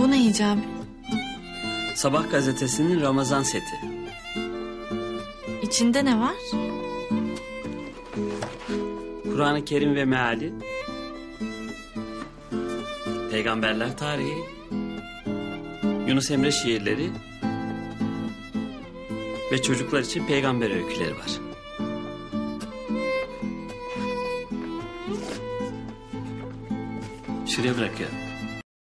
Bu ne Hicabi? Sabah gazetesinin Ramazan seti. İçinde ne var? Kur'an-ı Kerim ve meali. Peygamberler tarihi. Yunus Emre şiirleri. Ve çocuklar için peygamber öyküleri var. Şuraya bırakıyorum.